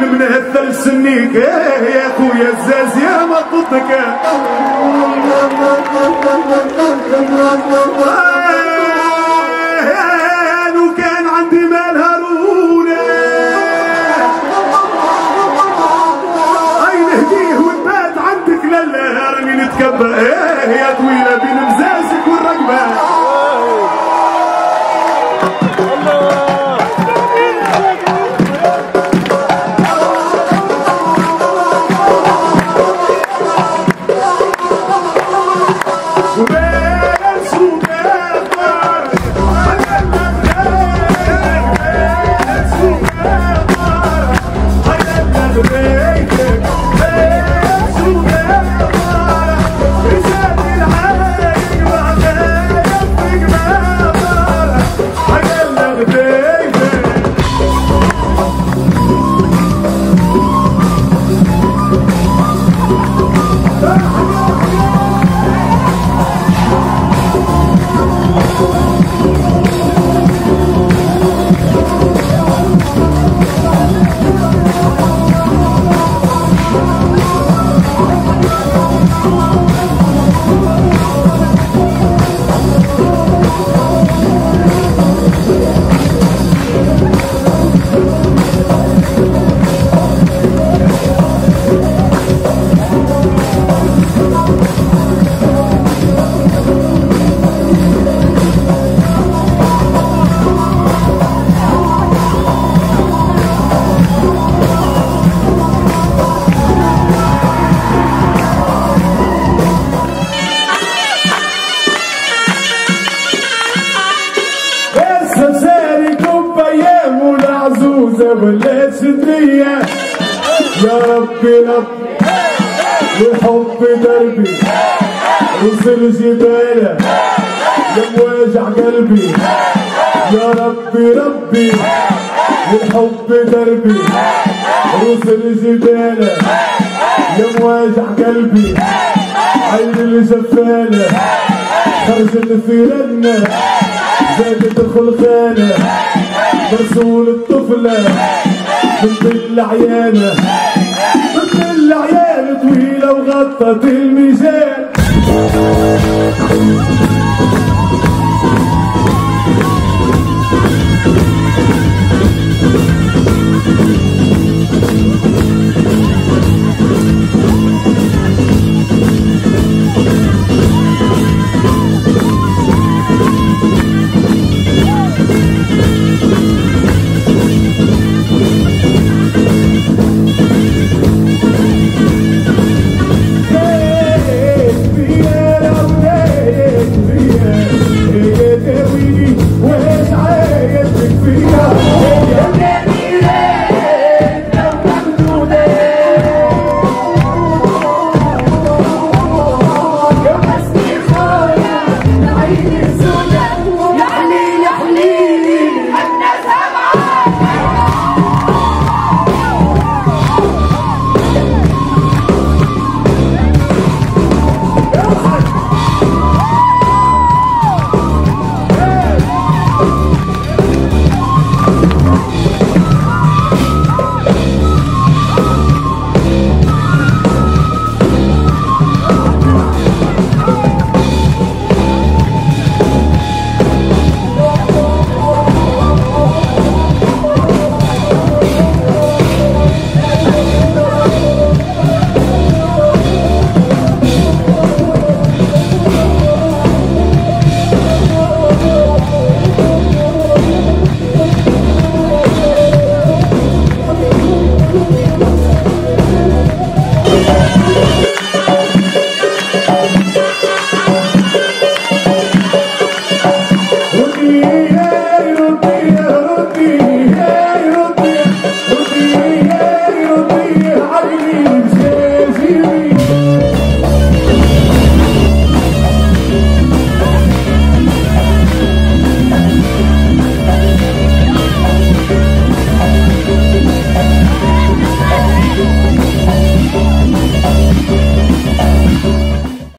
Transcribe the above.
من منهثل سنيك يا خويا الزاز يا ما يا ربي رب والحب دربي. وصل جباله يا قلبي. يا ربي ربي. والحب دربي. وصل جباله يا قلبي. عين الجفالة خرجت في رنة زادت الخلخانة مرسول الطفلة بنت العيانة بنت العيانة طويلة وغطت الميزان.